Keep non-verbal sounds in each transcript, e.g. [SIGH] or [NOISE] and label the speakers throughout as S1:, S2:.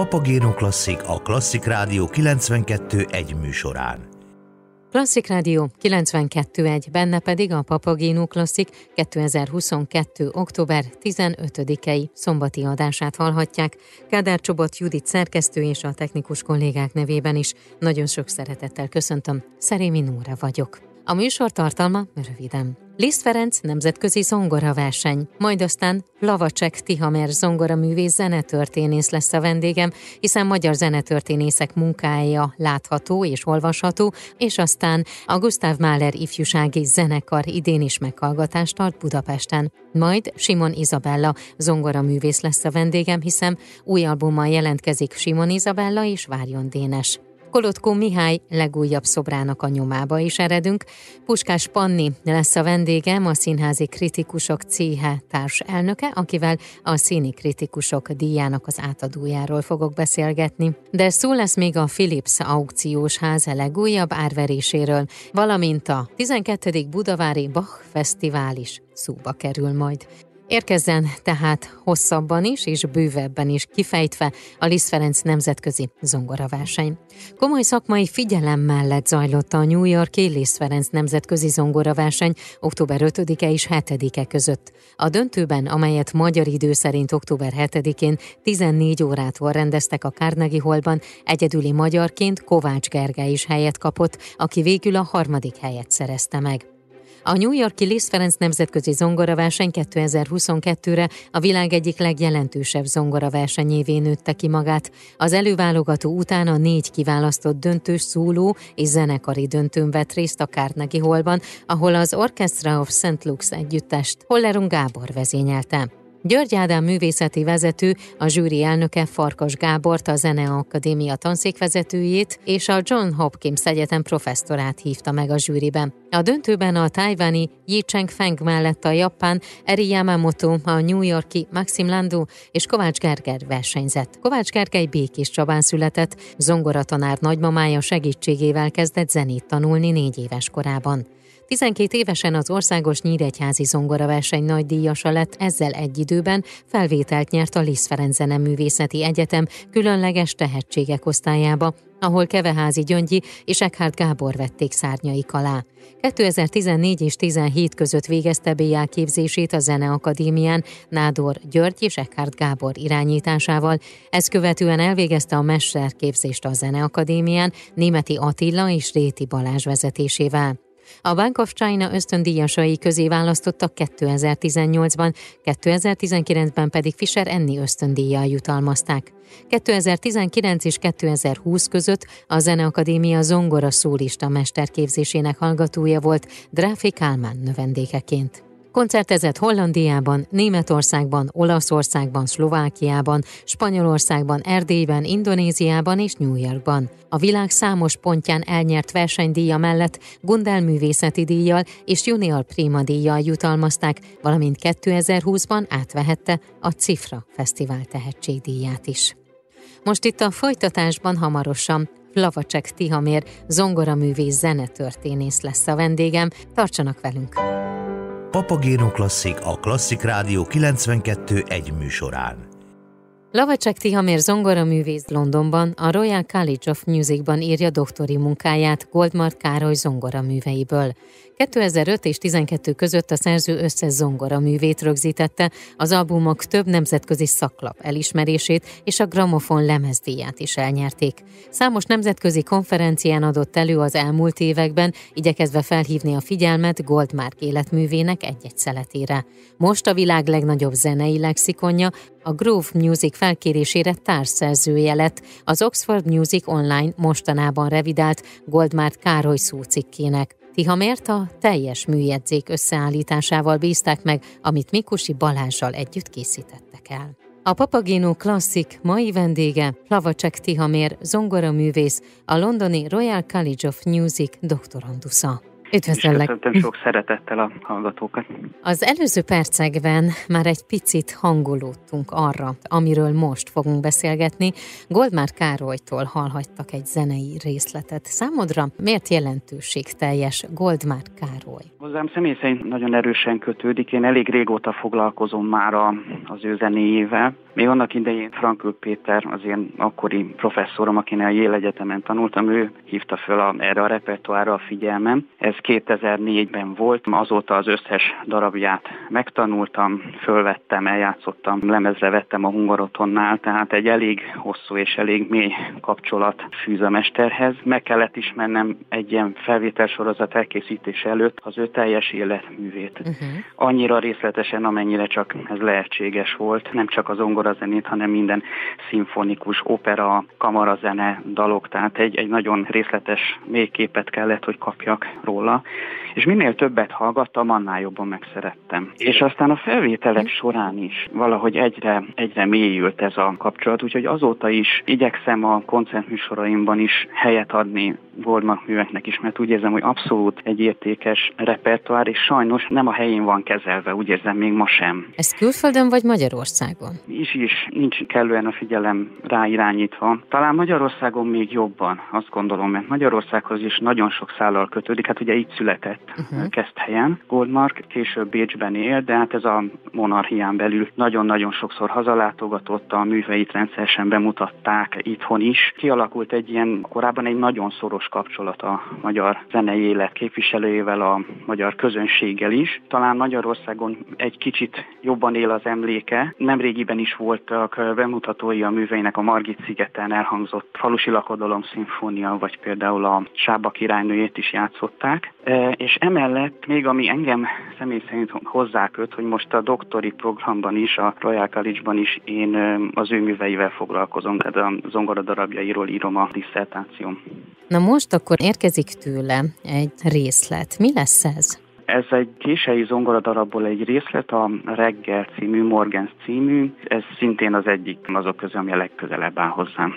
S1: Papagéno Klasszik a Klasszik Rádió 92 egy műsorán.
S2: Klasszik Rádió 92.1, benne pedig a Papagéno Klasszik 2022. október 15-i szombati adását hallhatják. Kádár Csobot Judit szerkesztő és a technikus kollégák nevében is nagyon sok szeretettel köszöntöm. Szerémi Nóra vagyok. A műsor tartalma röviden. Liszt Ferenc nemzetközi verseny, majd aztán Lavacsek Tihamer zongoraművész zenetörténész lesz a vendégem, hiszen magyar zenetörténészek munkája látható és olvasható, és aztán a Gustav Mahler ifjúsági zenekar idén is meghallgatást tart Budapesten. Majd Simon Izabella zongoraművész lesz a vendégem, hiszen új albummal jelentkezik Simon Izabella és Várjon Dénes. Kolotkó Mihály legújabb szobrának a nyomába is eredünk. Puskás Panni lesz a vendégem, a Színházi Kritikusok Céhe társ elnöke, akivel a Színi Kritikusok díjának az átadójáról fogok beszélgetni. De szó lesz még a Philips aukciós ház legújabb árveréséről, valamint a 12. Budavári Bach Fesztivál is szóba kerül majd. Érkezzen tehát hosszabban is és bővebben is kifejtve a Liszt Ferenc nemzetközi zongoraverseny. Komoly szakmai figyelem mellett zajlott a New Yorki Liszt Ferenc nemzetközi zongoraverseny október 5-e és 7-e között. A döntőben, amelyet magyar idő szerint október 7-én 14 órától rendeztek a Carnegie Hallban, egyedüli magyarként Kovács Gergely is helyet kapott, aki végül a harmadik helyet szerezte meg. A New Yorki Liszt Ferenc Nemzetközi Zongoraverseny 2022-re a világ egyik legjelentősebb zongoraversenyévé nőtte ki magát. Az előválogató után a négy kiválasztott döntős szóló és zenekari döntőn vett részt a Carnegie Hallban, ahol az Orchestra of St. Luke's együttest Hollerung Gábor vezényelte. György Ádám művészeti vezető, a zsűri elnöke Farkas Gábort, a Zeneakadémia tanszékvezetőjét és a John Hopkins Egyetem professzorát hívta meg a zsűriben. A döntőben a tájváni Yi Cheng Feng mellett a japán Eri Yamamoto, a New Yorki Maxim Lando és Kovács Gerger versenyzett. Kovács Gergely Békés Csabán született, zongoratanár nagymamája segítségével kezdett zenét tanulni négy éves korában. 12 évesen az Országos Nyíregyházi Zongoraverseny nagy díjasa lett, ezzel egy időben felvételt nyert a Liszt Ferenc Zeneművészeti Egyetem különleges tehetségek osztályába, ahol Keveházi Gyöngyi és Eckhard Gábor vették szárnyaik alá. 2014 és 17 között végezte BA képzését a Zeneakadémián Nádor György és Eckhard Gábor irányításával. Ezt követően elvégezte a mesterképzést a Zeneakadémián Németi Attila és Réti Balázs vezetésével. A Bank of China ösztöndíjasai közé választottak 2018-ban, 2019-ben pedig Fischer Enni ösztöndíjjal jutalmazták. 2019 és 2020 között a Zeneakadémia zongora szólista mesterképzésének hallgatója volt Dráfi Kálmán növendékeként. Koncertezett Hollandiában, Németországban, Olaszországban, Szlovákiában, Spanyolországban, Erdélyben, Indonéziában és New Yorkban. A világ számos pontján elnyert versenydíja mellett Gundel művészeti díjjal és Junior Prima díjjal jutalmazták, valamint 2020-ban átvehette a Cifra Fesztivál tehetségdíját is. Most itt a folytatásban hamarosan Lavacsek Tihamér zongoraművész zenetörténész lesz a vendégem. Tartsanak velünk!
S1: Papagéno Klasszik a Klasszik Rádió 92 egy műsorán.
S2: Lavacsek Tihamér zongoraművész Londonban, a Royal College of Musicban írja doktori munkáját Goldmart Károly zongoraműveiből. 2005 és 12 között a szerző összes zongoraművét rögzítette, az albumok több nemzetközi szaklap elismerését és a gramofon lemezdíját is elnyerték. Számos nemzetközi konferencián adott elő az elmúlt években, igyekezve felhívni a figyelmet Goldmark életművének egy-egy szeletére. Most a világ legnagyobb zenei lexikonja, a Groove Music felkérésére társszerzője lett az Oxford Music Online mostanában revidált Goldmart Károly szócikkének. Tihamért a teljes műjegyzék összeállításával bízták meg, amit Mikusi Balázsal együtt készítettek el. A Papagino klasszik mai vendége Plavacsek Tihamér, zongoraművész, a londoni Royal College of Music doktorandusza. Üdvözöllek.
S3: köszöntöm sok szeretettel a hallgatókat.
S2: Az előző percekben már egy picit hangolódtunk arra, amiről most fogunk beszélgetni. Goldmár Károlytól hallhattak egy zenei részletet. Számodra miért jelentőség teljes Goldmár Károly?
S3: Hozzám személy szerint nagyon erősen kötődik. Én elég régóta foglalkozom már a, az ő zenéjével. Még annak idején Frankül Péter, az én akkori professzorom, akinek a Yale Egyetemen tanultam, ő hívta föl a, erre a repertoárra a figyelmem. Ez 2004-ben volt, azóta az összes darabját megtanultam, fölvettem, eljátszottam, lemezre vettem a Hungarotonnál, tehát egy elég hosszú és elég mély kapcsolat fűz a mesterhez. Meg kellett ismernem egy ilyen felvételsorozat elkészítése előtt az ő teljes életművét. Uh-huh. Annyira részletesen, amennyire csak ez lehetséges volt, nem csak az zongorazenét, hanem minden szimfonikus, opera, kamarazene, dalok, tehát egy, egy nagyon részletes mély képet kellett, hogy kapjak róla és minél többet hallgattam, annál jobban megszerettem. És aztán a felvételek során is valahogy egyre, egyre mélyült ez a kapcsolat, úgyhogy azóta is igyekszem a koncertműsoraimban is helyet adni Goldmark műveknek is, mert úgy érzem, hogy abszolút egy értékes repertoár, és sajnos nem a helyén van kezelve, úgy érzem még ma sem.
S2: Ez külföldön vagy Magyarországon?
S3: Is is, nincs kellően a figyelem ráirányítva. Talán Magyarországon még jobban, azt gondolom, mert Magyarországhoz is nagyon sok szállal kötődik, hát ugye itt született uh-huh. kezd helyen. Goldmark később Bécsben él, de hát ez a monarchián belül nagyon-nagyon sokszor hazalátogatott, a műveit rendszeresen bemutatták itthon is. Kialakult egy ilyen, korábban egy nagyon szoros kapcsolat a magyar zenei élet képviselőjével, a magyar közönséggel is. Talán Magyarországon egy kicsit jobban él az emléke. Nemrégiben is voltak bemutatói a műveinek a Margit szigeten elhangzott falusi lakodalom szimfónia, vagy például a Sába királynőjét is játszották. E, és emellett még ami engem személy szerint hozzáköt, hogy most a doktori programban is, a Royal College-ban is én az ő műveivel foglalkozom, tehát a zongora darabjairól írom a diszertációm.
S2: Na most akkor érkezik tőle egy részlet. Mi lesz ez?
S3: Ez egy kései zongoradarabból egy részlet, a Reggel című, Morgens című. Ez szintén az egyik azok közül, ami a legközelebb áll hozzám.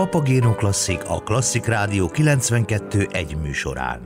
S1: Papagéno Klasszik a Klasszik Rádió 92 egy műsorán.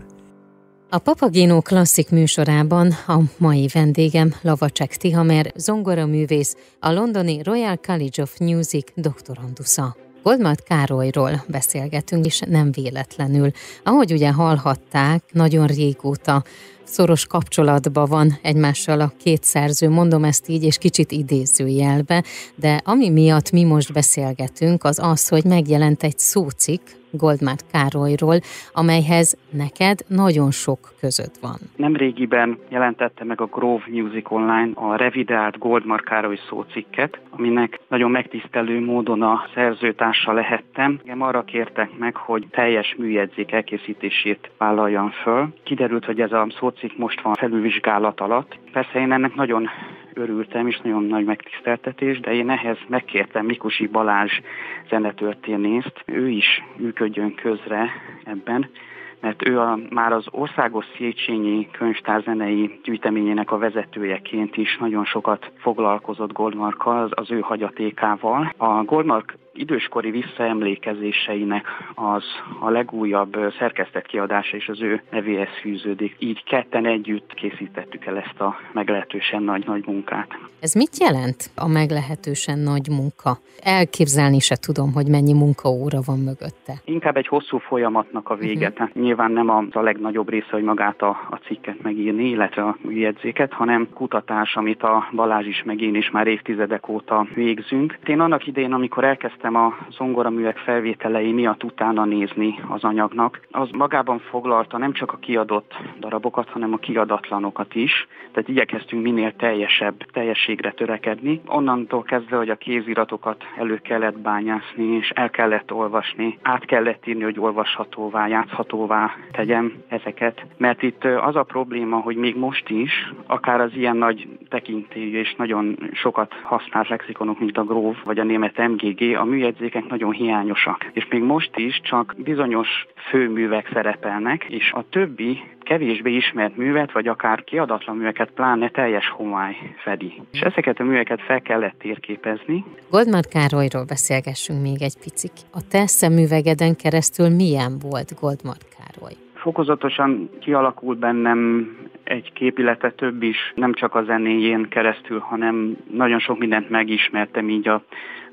S2: A Papagéno Klasszik műsorában a mai vendégem Lavacsek Tihamer, zongoraművész, a londoni Royal College of Music doktorandusza. Goldmart Károlyról beszélgetünk, és nem véletlenül. Ahogy ugye hallhatták, nagyon régóta szoros kapcsolatban van egymással a két szerző, mondom ezt így, és kicsit idézőjelbe, de ami miatt mi most beszélgetünk, az az, hogy megjelent egy szócik, Goldmár Károlyról, amelyhez neked nagyon sok között van.
S3: Nemrégiben jelentette meg a Grove Music Online a revidált Goldmar Károly szócikket, aminek nagyon megtisztelő módon a szerzőtársa lehettem. Engem arra kértek meg, hogy teljes műjegyzék elkészítését vállaljam föl. Kiderült, hogy ez a szócik most van felülvizsgálat alatt. Persze én ennek nagyon örültem, és nagyon nagy megtiszteltetés, de én ehhez megkértem Mikusi Balázs zenetörténészt, ő is működjön közre ebben, mert ő a, már az Országos Széchenyi Könyvtár zenei gyűjteményének a vezetőjeként is nagyon sokat foglalkozott Goldmarkkal, az, az ő hagyatékával. A Goldmark időskori visszaemlékezéseinek az a legújabb szerkesztett kiadása és az ő nevéhez fűződik. Így ketten együtt készítettük el ezt a meglehetősen nagy-nagy munkát.
S2: Ez mit jelent a meglehetősen nagy munka? Elképzelni se tudom, hogy mennyi munkaóra van mögötte.
S3: Inkább egy hosszú folyamatnak a vége. Uh-huh. Nyilván nem a, a legnagyobb része, hogy magát a, a cikket megírni, illetve a jegyzéket, hanem kutatás, amit a Balázs is meg én is már évtizedek óta végzünk. Én annak idején, amikor elkezdtem elkezdtem a zongoraművek felvételei miatt utána nézni az anyagnak. Az magában foglalta nem csak a kiadott darabokat, hanem a kiadatlanokat is, tehát igyekeztünk minél teljesebb teljességre törekedni. Onnantól kezdve, hogy a kéziratokat elő kellett bányászni, és el kellett olvasni, át kellett írni, hogy olvashatóvá, játszhatóvá tegyem ezeket. Mert itt az a probléma, hogy még most is, akár az ilyen nagy tekintélyű és nagyon sokat használt lexikonok, mint a Grove vagy a német MGG, a műjegyzékek nagyon hiányosak. És még most is csak bizonyos főművek szerepelnek, és a többi kevésbé ismert művet, vagy akár kiadatlan műveket pláne teljes homály fedi. És ezeket a műveket fel kellett térképezni.
S2: Goldmar Károlyról beszélgessünk még egy picit. A te szemüvegeden keresztül milyen volt Goldmar Károly?
S3: Fokozatosan kialakult bennem egy kép, illetve több is, nem csak a zenéjén keresztül, hanem nagyon sok mindent megismertem így a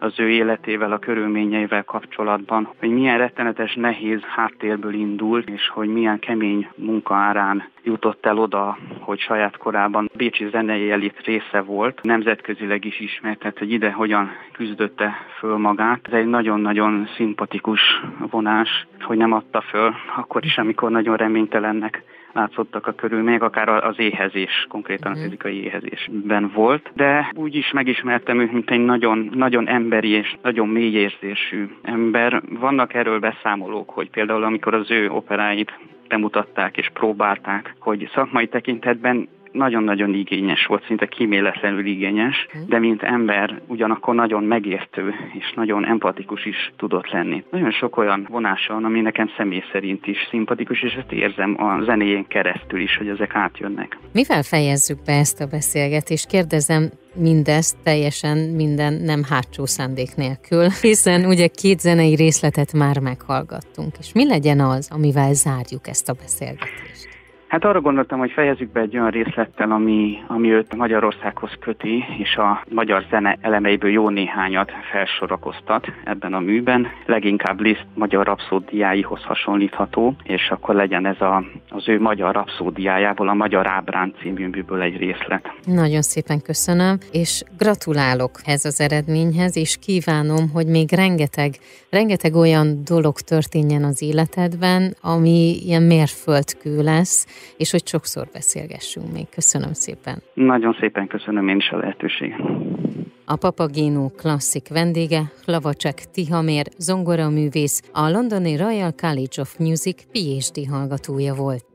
S3: az ő életével, a körülményeivel kapcsolatban, hogy milyen rettenetes nehéz háttérből indult, és hogy milyen kemény munka árán jutott el oda, hogy saját korában Bécsi zenei elit része volt, nemzetközileg is ismert, tehát hogy ide hogyan küzdötte föl magát. Ez egy nagyon-nagyon szimpatikus vonás, hogy nem adta föl, akkor is, amikor nagyon reménytelennek látszottak a körülmények, akár az éhezés, konkrétan a fizikai éhezésben volt, de úgy is megismertem őt, mint egy nagyon, nagyon emberi és nagyon mély érzésű ember. Vannak erről beszámolók, hogy például amikor az ő operáit bemutatták és próbálták, hogy szakmai tekintetben nagyon-nagyon igényes volt, szinte kíméletlenül igényes, hm. de mint ember ugyanakkor nagyon megértő és nagyon empatikus is tudott lenni. Nagyon sok olyan vonása van, ami nekem személy szerint is szimpatikus, és ezt érzem a zenéjén keresztül is, hogy ezek átjönnek.
S2: Mivel fejezzük be ezt a beszélgetést? Kérdezem, mindezt teljesen minden nem hátsó szándék nélkül, [LAUGHS] hiszen ugye két zenei részletet már meghallgattunk, és mi legyen az, amivel zárjuk ezt a beszélgetést?
S3: Hát arra gondoltam, hogy fejezzük be egy olyan részlettel, ami, ami őt Magyarországhoz köti, és a magyar zene elemeiből jó néhányat felsorakoztat ebben a műben. Leginkább Liszt magyar rapszódiáihoz hasonlítható, és akkor legyen ez a, az ő magyar rapszódiájából, a Magyar Ábrán című műből egy részlet.
S2: Nagyon szépen köszönöm, és gratulálok ez az eredményhez, és kívánom, hogy még rengeteg, rengeteg olyan dolog történjen az életedben, ami ilyen mérföldkő lesz, és hogy sokszor beszélgessünk még. Köszönöm szépen.
S3: Nagyon szépen köszönöm én is a lehetőséget.
S2: A Papagino klasszik vendége, Lavacsek Tihamér, zongoraművész, a londoni Royal College of Music PhD hallgatója volt.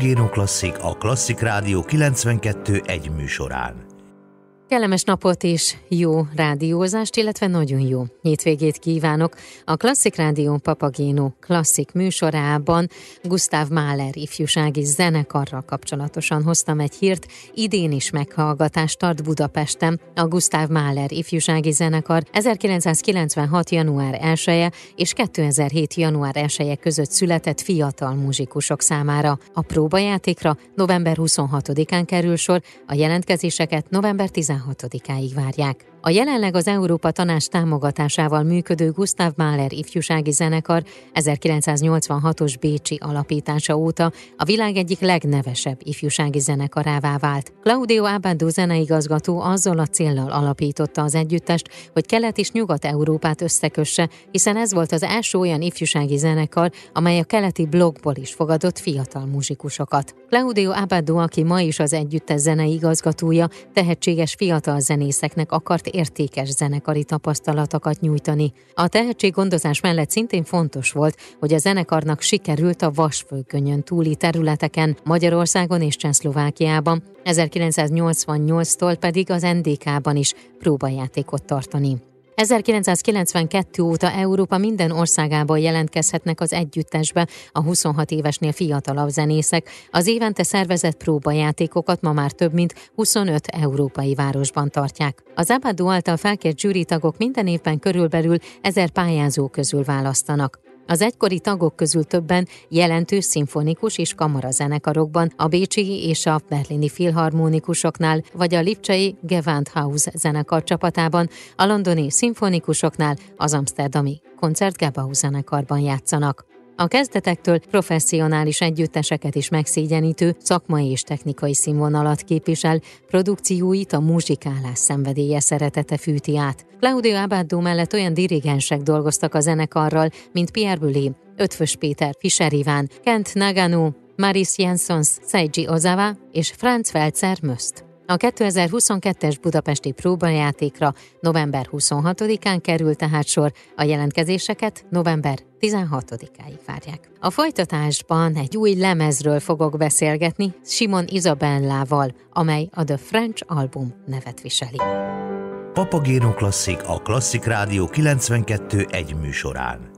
S1: Papagéno Klasszik a Klasszik Rádió 92 egy műsorán.
S2: Kellemes napot és jó rádiózást, illetve nagyon jó hétvégét kívánok. A Klasszik Rádió Papagéno klasszik műsorában Gustav Mahler ifjúsági zenekarral kapcsolatosan hoztam egy hírt. Idén is meghallgatást tart Budapesten a Gustav Mahler ifjúsági zenekar 1996. január 1 -e és 2007. január 1 -e között született fiatal muzsikusok számára. A próbajátékra november 26-án kerül sor, a jelentkezéseket november 16 16-áig várják. A jelenleg az Európa Tanács támogatásával működő Gustav Mahler ifjúsági zenekar 1986-os Bécsi alapítása óta a világ egyik legnevesebb ifjúsági zenekarává vált. Claudio Abbado zeneigazgató azzal a céllal alapította az együttest, hogy Kelet és Nyugat-Európát összekösse, hiszen ez volt az első olyan ifjúsági zenekar, amely a keleti blogból is fogadott fiatal muzsikusokat. Claudio Abbado, aki ma is az együttes zeneigazgatója, tehetséges fiatal zenészeknek akart értékes zenekari tapasztalatokat nyújtani. A tehetséggondozás mellett szintén fontos volt, hogy a zenekarnak sikerült a vasfőkönyön túli területeken, Magyarországon és Csehszlovákiában, 1988-tól pedig az NDK-ban is próbajátékot tartani. 1992 óta Európa minden országában jelentkezhetnek az együttesbe a 26 évesnél fiatalabb zenészek. Az évente szervezett próbajátékokat ma már több mint 25 európai városban tartják. Az Abadó által felkért tagok minden évben körülbelül ezer pályázó közül választanak. Az egykori tagok közül többen jelentős szimfonikus és kamarazenekarokban, a Bécsi és a Berlini Filharmonikusoknál, vagy a Lipcsei Gewandhaus zenekar csapatában, a londoni szimfonikusoknál, az amsterdami Koncertgebau zenekarban játszanak. A kezdetektől professzionális együtteseket is megszégyenítő szakmai és technikai színvonalat képvisel, produkcióit a muzsikálás szenvedélye szeretete fűti át. Claudio Abaddo mellett olyan dirigensek dolgoztak a zenekarral, mint Pierre Boulez, Ötvös Péter, Fischer Iván, Kent Nagano, Maris Jensons, Seiji Ozawa és Franz Felzer Möst. A 2022-es budapesti próbajátékra november 26-án kerül tehát sor, a jelentkezéseket november 16-áig várják. A folytatásban egy új lemezről fogok beszélgetni Simon Izabellával, amely a The French Album nevet viseli.
S1: Papagéno Klasszik a Klasszik Rádió 92 egy műsorán.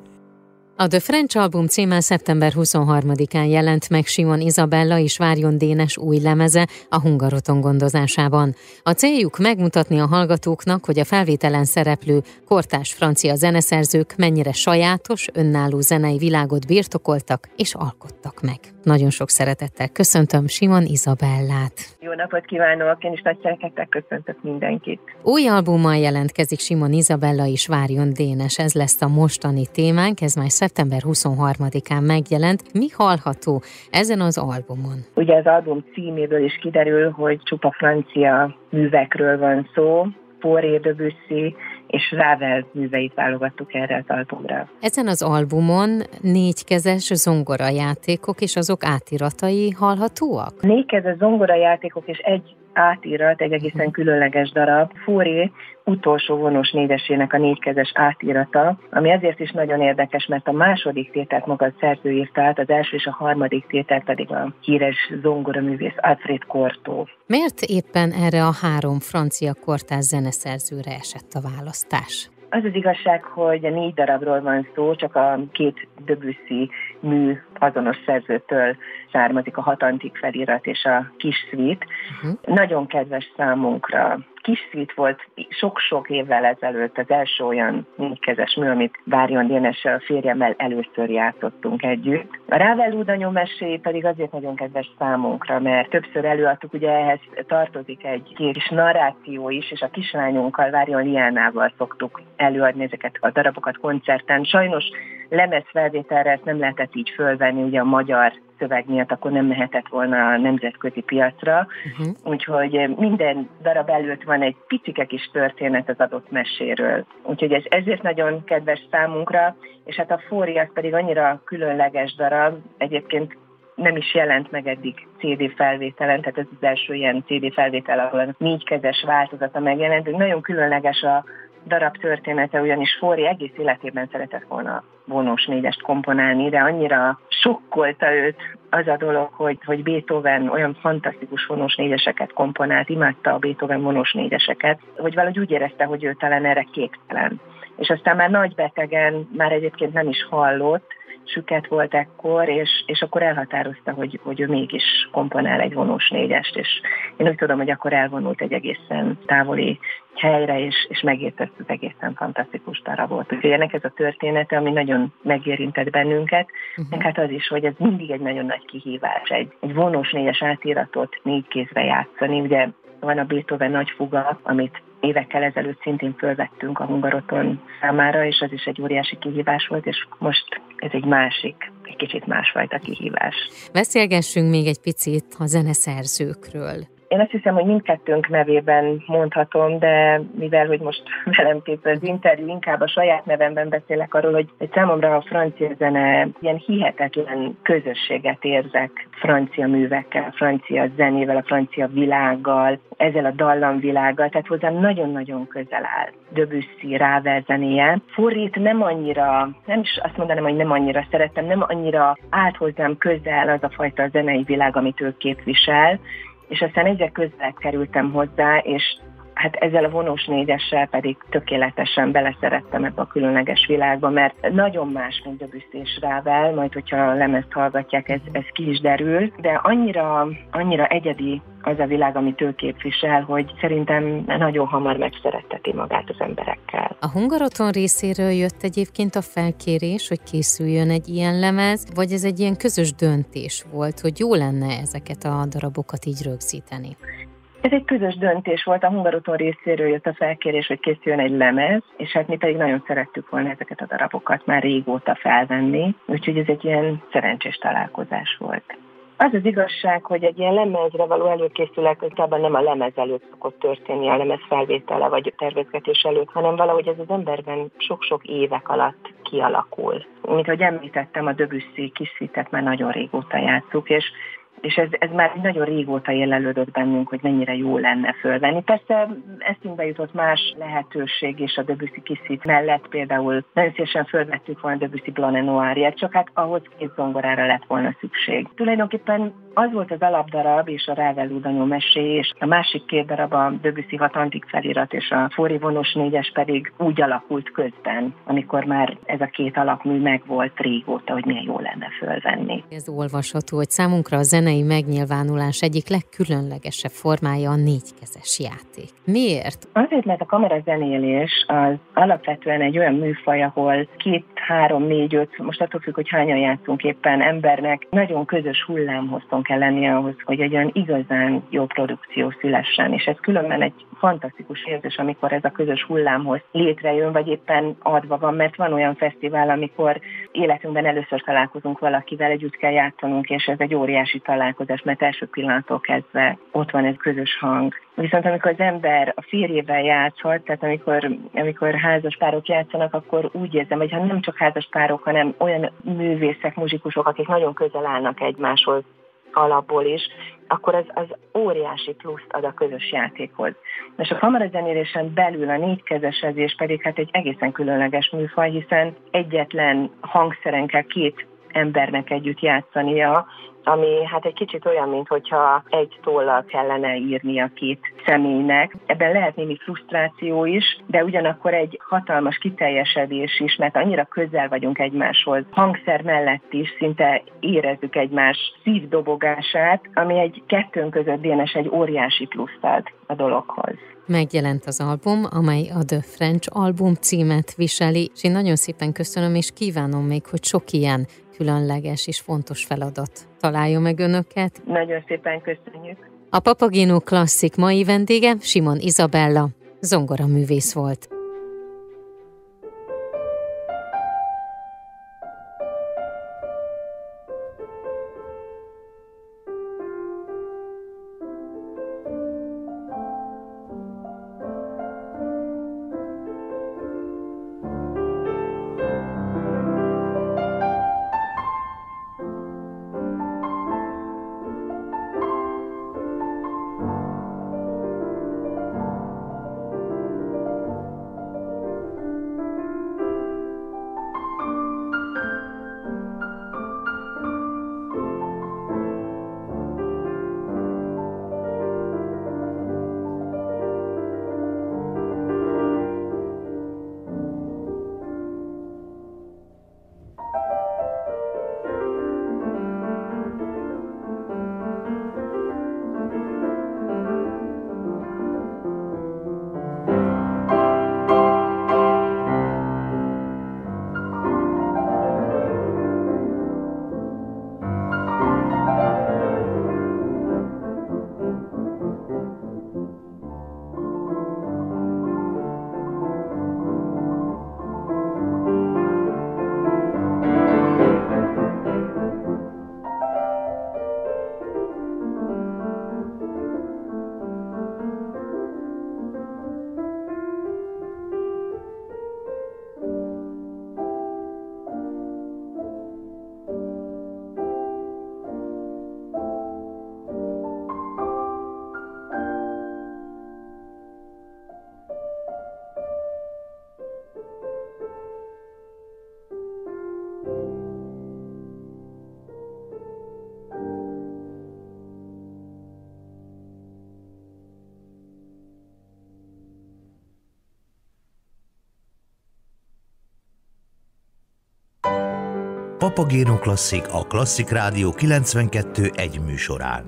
S2: A The French album címmel szeptember 23-án jelent meg Simon Izabella és Várjon Dénes új lemeze a Hungaroton gondozásában. A céljuk megmutatni a hallgatóknak, hogy a felvételen szereplő kortás francia zeneszerzők mennyire sajátos, önálló zenei világot birtokoltak és alkottak meg. Nagyon sok szeretettel köszöntöm Simon Izabellát.
S4: Jó napot kívánok, én is nagy szeretettel köszöntök mindenkit.
S2: Új albummal jelentkezik Simon Izabella és Várjon Dénes, ez lesz a mostani témánk, ez már szeptember 23-án megjelent. Mi hallható ezen az albumon?
S4: Ugye az album címéből is kiderül, hogy csupa francia művekről van szó, Poré Debussy, és Ravel műveit válogattuk erre az albumra.
S2: Ezen az albumon négykezes zongorajátékok és azok átiratai hallhatóak?
S4: Négykezes zongorajátékok és egy átírat, egy egészen különleges darab. Fóré utolsó vonós négyesének a négykezes átírata, ami ezért is nagyon érdekes, mert a második tételt maga a szerző írta át, az első és a harmadik tételt pedig a híres zongoraművész Alfred Cortó.
S2: Miért éppen erre a három francia kortás zeneszerzőre esett a választás?
S4: Az az igazság, hogy a négy darabról van szó, csak a két Debussy mű azonos szerzőtől származik a hat antik felirat és a kis szvít. Uh-huh. Nagyon kedves számunkra kis szít volt sok-sok évvel ezelőtt az első olyan négykezes mű, amit Várjon Dénessel, a férjemmel először játszottunk együtt. A Rável Udanyó mesé pedig azért nagyon kedves számunkra, mert többször előadtuk, ugye ehhez tartozik egy kis narráció is, és a kislányunkkal, Várjon Liánával szoktuk előadni ezeket a darabokat koncerten. Sajnos lemezfelvételre ezt nem lehetett így fölvenni, ugye a magyar szöveg miatt akkor nem mehetett volna a nemzetközi piacra. Uh-huh. Úgyhogy minden darab előtt van egy picike kis történet az adott meséről. Úgyhogy ez ezért nagyon kedves számunkra, és hát a Fóri pedig annyira különleges darab, egyébként nem is jelent meg eddig CD felvételen, tehát ez az első ilyen CD felvétel, ahol a négykezes változata megjelent. Nagyon különleges a darab története, ugyanis Fóri egész életében szeretett volna vonós négyest komponálni, de annyira sokkolta őt az a dolog, hogy, hogy Beethoven olyan fantasztikus vonós négyeseket komponált, imádta a Beethoven vonós négyeseket, hogy valahogy úgy érezte, hogy ő talán erre képtelen. És aztán már nagy betegen, már egyébként nem is hallott, süket volt ekkor, és, és akkor elhatározta, hogy, hogy ő mégis komponál egy vonós négyest, és én úgy tudom, hogy akkor elvonult egy egészen távoli helyre, és, és megért ezt az egészen fantasztikus darabot. Úgyhogy ennek ez a története, ami nagyon megérintett bennünket, uh-huh. hát az is, hogy ez mindig egy nagyon nagy kihívás, egy, egy vonós négyes átiratot négy kézre játszani. Ugye van a Beethoven nagy fuga, amit évekkel ezelőtt szintén fölvettünk a Hungaroton számára, és az is egy óriási kihívás volt, és most ez egy másik, egy kicsit másfajta kihívás.
S2: Beszélgessünk még egy picit a zeneszerzőkről.
S4: Én azt hiszem, hogy mindkettőnk nevében mondhatom, de mivel, hogy most [LAUGHS] velem készül az interjú, inkább a saját nevemben beszélek arról, hogy egy számomra a francia zene ilyen hihetetlen közösséget érzek francia művekkel, francia zenével, a francia világgal, ezzel a dallamvilággal, tehát hozzám nagyon-nagyon közel áll Debussy, Ravel zenéje. Forrit nem annyira, nem is azt mondanám, hogy nem annyira szerettem, nem annyira állt hozzám közel az a fajta zenei világ, amit ő képvisel, és aztán egyre közelebb kerültem hozzá, és hát ezzel a vonós négyessel pedig tökéletesen beleszerettem ebbe a különleges világba, mert nagyon más, mint Debussy és Ravel, majd hogyha a lemezt hallgatják, ez, ez ki is derül, de annyira, annyira egyedi az a világ, amit ő képvisel, hogy szerintem nagyon hamar megszeretteti magát az emberekkel.
S2: A Hungaroton részéről jött egyébként a felkérés, hogy készüljön egy ilyen lemez, vagy ez egy ilyen közös döntés volt, hogy jó lenne ezeket a darabokat így rögzíteni?
S4: Ez egy közös döntés volt, a Hungaroton részéről jött a felkérés, hogy készüljön egy lemez, és hát mi pedig nagyon szerettük volna ezeket a darabokat már régóta felvenni, úgyhogy ez egy ilyen szerencsés találkozás volt. Az az igazság, hogy egy ilyen lemezre való előkészület általában nem a lemez előtt szokott történni, a lemez felvétele vagy tervezgetés előtt, hanem valahogy ez az emberben sok-sok évek alatt kialakul. Mint ahogy említettem, a Debussy kis már nagyon régóta játszuk, és és ez, ez már nagyon régóta jelölődött bennünk, hogy mennyire jó lenne fölvenni. Persze eszünkbe jutott más lehetőség, és a Debussy kiszít mellett például nagyon szívesen fölvettük volna Debussy Blanc Noirját, csak hát ahhoz két zongorára lett volna szükség. Tulajdonképpen az volt az alapdarab, és a Rável Udanyó mesé, és a másik két darab, a Debussy hat antik felirat, és a Fóri vonos négyes pedig úgy alakult közben, amikor már ez a két alapmű megvolt régóta, hogy milyen jó lenne fölvenni.
S2: Ez olvasható, hogy számunkra a zene zenei megnyilvánulás egyik legkülönlegesebb formája a négykezes játék. Miért?
S4: Azért, mert a kamerazenélés az alapvetően egy olyan műfaj, ahol két, három, négy, öt, most attól függ, hogy hányan játszunk éppen embernek, nagyon közös hullámhozton kell lennie ahhoz, hogy egy olyan igazán jó produkció szülessen, és ez különben egy fantasztikus érzés, amikor ez a közös hullámhoz létrejön, vagy éppen adva van, mert van olyan fesztivál, amikor életünkben először találkozunk valakivel, együtt kell játszanunk, és ez egy óriási találkozás, mert első pillanattól kezdve ott van ez közös hang. Viszont amikor az ember a férjével játszhat, tehát amikor, amikor házas párok játszanak, akkor úgy érzem, hogy ha nem csak házas párok, hanem olyan művészek, muzsikusok, akik nagyon közel állnak egymáshoz, alapból is, akkor az, az óriási pluszt ad a közös játékhoz. És a kamarazenélésen belül a négykezesezés pedig hát egy egészen különleges műfaj, hiszen egyetlen hangszeren kell két embernek együtt játszania, ami hát egy kicsit olyan, mint hogyha egy tollal kellene írni a két személynek. Ebben lehet némi frusztráció is, de ugyanakkor egy hatalmas kiteljesedés is, mert annyira közel vagyunk egymáshoz. Hangszer mellett is szinte érezzük egymás szívdobogását, ami egy kettőnk között dénes egy óriási pluszt ad a dologhoz.
S2: Megjelent az album, amely a The French album címet viseli, és én nagyon szépen köszönöm, és kívánom még, hogy sok ilyen különleges és fontos feladat találjon meg önöket.
S4: Nagyon szépen köszönjük.
S2: A Papagino Klasszik mai vendége Simon Izabella, zongora művész volt.
S1: Papagéno Klasszik a Klasszik Rádió 92 egy műsorán.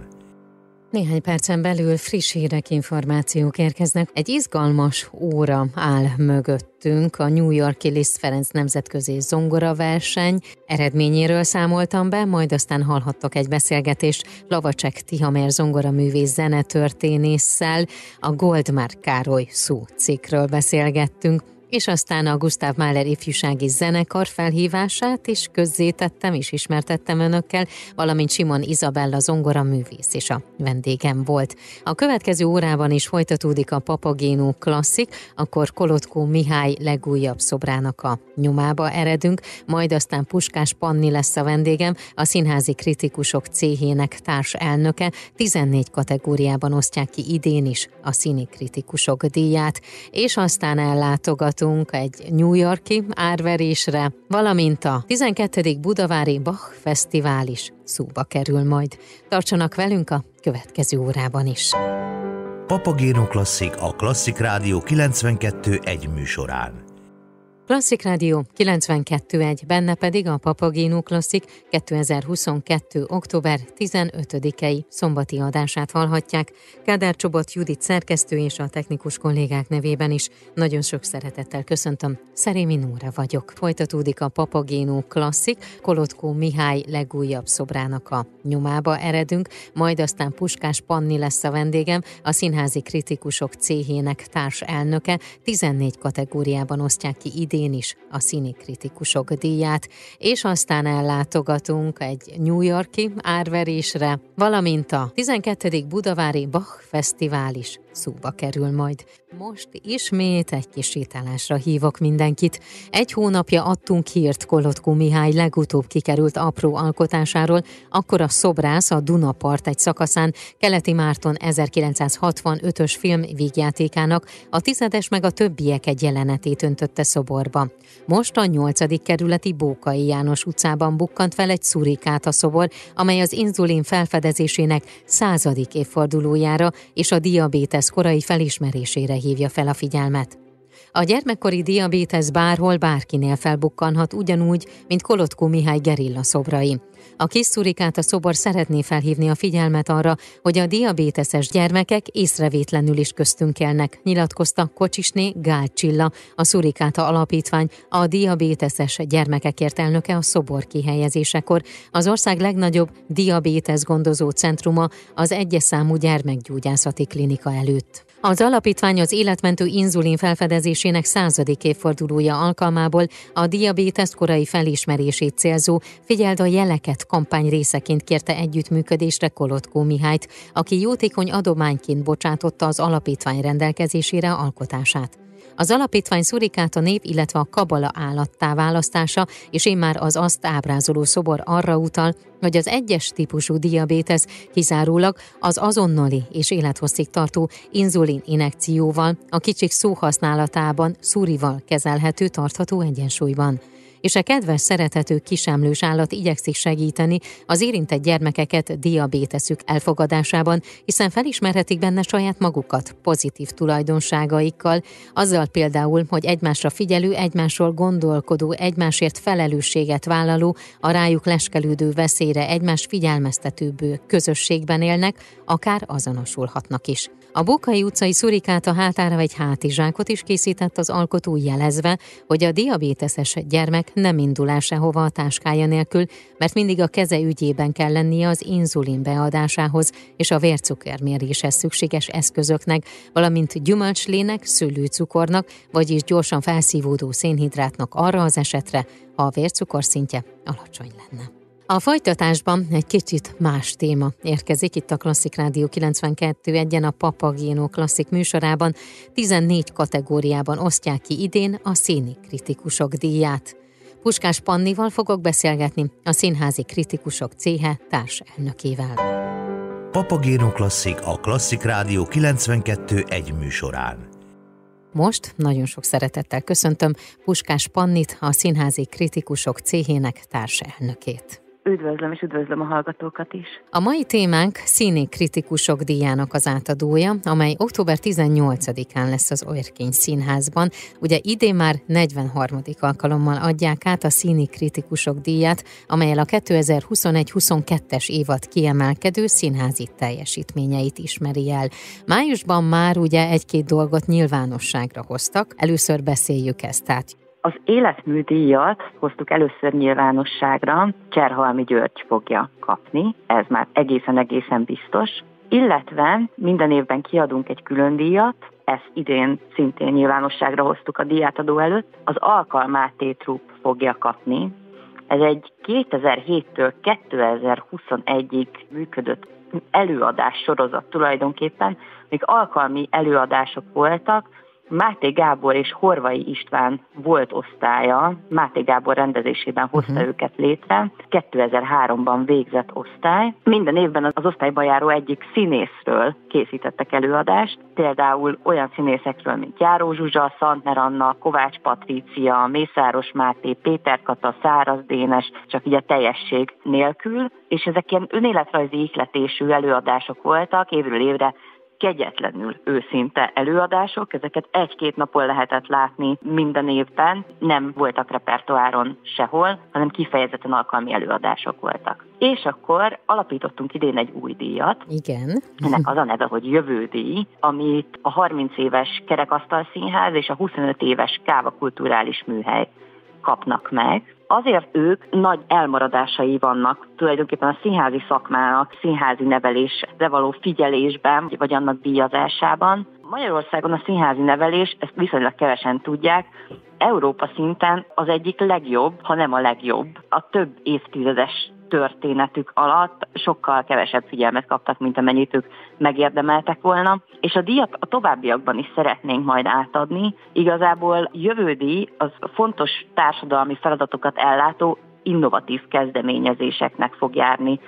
S2: Néhány percen belül friss hírek, információk érkeznek. Egy izgalmas óra áll mögöttünk. A New Yorki Liszt Ferenc nemzetközi zongora verseny eredményéről számoltam be, majd aztán hallhattok egy beszélgetést Lavacsek Tihamer zongora művész zenetörténésszel. A Goldmark Károly szó cikkről beszélgettünk és aztán a Gustav Mahler ifjúsági zenekar felhívását is közzétettem és ismertettem önökkel, valamint Simon Izabella zongora művész és a vendégem volt. A következő órában is folytatódik a Papagénó klasszik, akkor Kolotkó Mihály legújabb szobrának a nyomába eredünk, majd aztán Puskás Panni lesz a vendégem, a Színházi Kritikusok céhének társ elnöke, 14 kategóriában osztják ki idén is a színi kritikusok díját, és aztán ellátogatunk számítunk egy New Yorki árverésre, valamint a 12. Budavári Bach Fesztivál is szóba kerül majd. Tartsanak velünk a következő órában is.
S1: Papagéno Klasszik a Klasszik Rádió 92 egy műsorán.
S2: Klasszik Rádió 92.1, benne pedig a Papagénó Klasszik 2022. október 15-i szombati adását hallhatják. Kádár Csobot Judit szerkesztő és a technikus kollégák nevében is nagyon sok szeretettel köszöntöm. Szerémi Nóra vagyok. Folytatódik a Papagénó Klasszik, Kolotkó Mihály legújabb szobrának a nyomába eredünk, majd aztán Puskás Panni lesz a vendégem, a Színházi Kritikusok céhének társ elnöke, 14 kategóriában osztják ki idén idén is a színi kritikusok díját, és aztán ellátogatunk egy New Yorki árverésre, valamint a 12. Budavári Bach Fesztivál is szóba kerül majd. Most ismét egy kis sétálásra hívok mindenkit. Egy hónapja adtunk hírt Kolotkó Mihály legutóbb kikerült apró alkotásáról, akkor a szobrász a Dunapart egy szakaszán Keleti Márton 1965-ös film vígjátékának a tizedes meg a többiek egy jelenetét öntötte szoborba. Most a 8. kerületi Bókai János utcában bukkant fel egy szurikát a szobor, amely az inzulin felfedezésének századik évfordulójára és a diabétesz korai felismerésére hívja fel a figyelmet. A gyermekkori diabétesz bárhol bárkinél felbukkanhat ugyanúgy, mint Kolotkó Mihály gerilla szobrai. A kis szurikát a szobor szeretné felhívni a figyelmet arra, hogy a diabéteses gyermekek észrevétlenül is köztünk élnek, nyilatkozta Kocsisné Gál Csilla, a Szurikáta Alapítvány, a diabéteses gyermekekért elnöke a szobor kihelyezésekor. Az ország legnagyobb diabétesz gondozó centruma az egyes számú gyermekgyógyászati klinika előtt. Az alapítvány az életmentő inzulin felfedezésének századik évfordulója alkalmából a diabétesz korai felismerését célzó Figyeld a jeleket kampány részeként kérte együttműködésre Kolotkó Mihályt, aki jótékony adományként bocsátotta az alapítvány rendelkezésére alkotását. Az alapítvány szurikát a név, illetve a kabala állattá választása, és én már az azt ábrázoló szobor arra utal, hogy az egyes típusú diabétesz kizárólag az azonnali és élethosszig tartó inzulin inekcióval, a kicsik szóhasználatában szúrival kezelhető tartható egyensúlyban és a kedves, szerethető kisemlős állat igyekszik segíteni az érintett gyermekeket diabéteszük elfogadásában, hiszen felismerhetik benne saját magukat pozitív tulajdonságaikkal, azzal például, hogy egymásra figyelő, egymásról gondolkodó, egymásért felelősséget vállaló, a rájuk leskelődő veszélyre egymás figyelmeztetőbb közösségben élnek, akár azonosulhatnak is. A Bokai utcai szurikát a hátára egy hátizsákot is készített az alkotó jelezve, hogy a diabéteses gyermek nem indul sehova a táskája nélkül, mert mindig a keze ügyében kell lennie az inzulin beadásához és a vércukerméréshez szükséges eszközöknek, valamint gyümölcslének, szőlőcukornak, vagyis gyorsan felszívódó szénhidrátnak arra az esetre, ha a vércukor szintje alacsony lenne. A folytatásban egy kicsit más téma érkezik itt a Klasszik Rádió 92 egyen a Papagéno Klasszik műsorában. 14 kategóriában osztják ki idén a színi kritikusok díját. Puskás Pannival fogok beszélgetni, a Színházi Kritikusok Céhe társelnökével.
S1: Papagéno Klasszik a Klasszik Rádió 92 egy műsorán.
S2: Most nagyon sok szeretettel köszöntöm Puskás Pannit, a Színházi Kritikusok Céhének társelnökét.
S5: Üdvözlöm, és üdvözlöm a hallgatókat is.
S2: A mai témánk Színi Kritikusok díjának az átadója, amely október 18-án lesz az Oerkény Színházban. Ugye idén már 43. alkalommal adják át a Színi Kritikusok díját, amelyel a 2021-22-es évad kiemelkedő színházi teljesítményeit ismeri el. Májusban már ugye egy-két dolgot nyilvánosságra hoztak, először beszéljük ezt át.
S5: Az életműdíjat hoztuk először nyilvánosságra, Cserhalmi György fogja kapni, ez már egészen-egészen biztos, illetve minden évben kiadunk egy külön díjat, ezt idén szintén nyilvánosságra hoztuk a díjátadó előtt, az Alkalmáté Trupp fogja kapni. Ez egy 2007-től 2021-ig működött előadás sorozat tulajdonképpen, még alkalmi előadások voltak, Máté Gábor és Horvai István volt osztálya, Máté Gábor rendezésében hozta uh-huh. őket létre, 2003-ban végzett osztály. Minden évben az osztályban járó egyik színészről készítettek előadást, például olyan színészekről, mint Járó Zsuzsa, Szantner Anna, Kovács Patrícia, Mészáros Máté, Péter Kata, Száraz Dénes, csak így a teljesség nélkül, és ezek ilyen önéletrajzi ihletésű előadások voltak, évről évre kegyetlenül őszinte előadások, ezeket egy-két napon lehetett látni minden évben, nem voltak repertoáron sehol, hanem kifejezetten alkalmi előadások voltak. És akkor alapítottunk idén egy új díjat.
S2: Igen.
S5: Ennek [LAUGHS] az a neve, hogy Jövődíj, amit a 30 éves Kerekasztal Színház és a 25 éves Káva Kulturális Műhely kapnak meg. Azért ők nagy elmaradásai vannak tulajdonképpen a színházi szakmának, színházi nevelésre való figyelésben, vagy annak díjazásában. Magyarországon a színházi nevelés, ezt viszonylag kevesen tudják, Európa szinten az egyik legjobb, ha nem a legjobb. A több évtizedes történetük alatt sokkal kevesebb figyelmet kaptak, mint amennyit ők megérdemeltek volna, és a díjat a továbbiakban is szeretnénk majd átadni. Igazából jövődi az fontos társadalmi feladatokat ellátó innovatív kezdeményezéseknek fog járni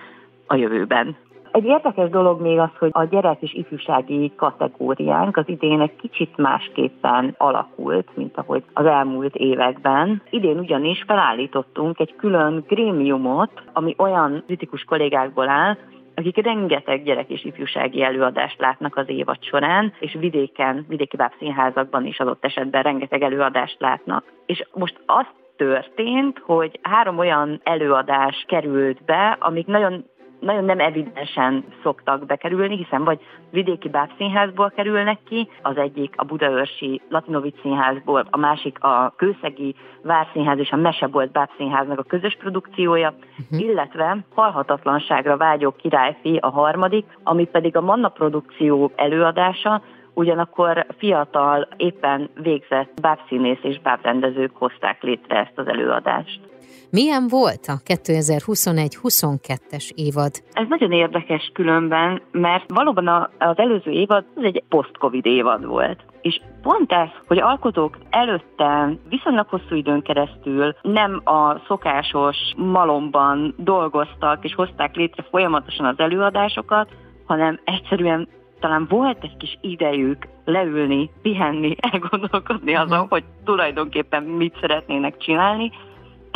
S5: a jövőben. Egy érdekes dolog még az, hogy a gyerek és ifjúsági kategóriánk az idén egy kicsit másképpen alakult, mint ahogy az elmúlt években. Idén ugyanis felállítottunk egy külön grémiumot, ami olyan kritikus kollégákból áll, akik rengeteg gyerek és ifjúsági előadást látnak az évad során, és vidéken, vidéki bábszínházakban is adott esetben rengeteg előadást látnak. És most azt történt, hogy három olyan előadás került be, amik nagyon nagyon nem evidensen szoktak bekerülni, hiszen vagy vidéki bábszínházból kerülnek ki, az egyik a Budaörsi Latinovic színházból, a másik a Kőszegi Várszínház és a Mesebolt bábszínháznak a közös produkciója, uh-huh. illetve Halhatatlanságra vágyó királyfi a harmadik, ami pedig a Manna produkció előadása, ugyanakkor fiatal, éppen végzett bábszínész és bábrendezők hozták létre ezt az előadást.
S2: Milyen volt a 2021-22-es évad?
S5: Ez nagyon érdekes különben, mert valóban az előző évad az egy post-covid évad volt. És pont ez, hogy alkotók előtte viszonylag hosszú időn keresztül nem a szokásos malomban dolgoztak és hozták létre folyamatosan az előadásokat, hanem egyszerűen talán volt egy kis idejük leülni, pihenni, [LAUGHS] elgondolkodni azon, mhm. hogy tulajdonképpen mit szeretnének csinálni,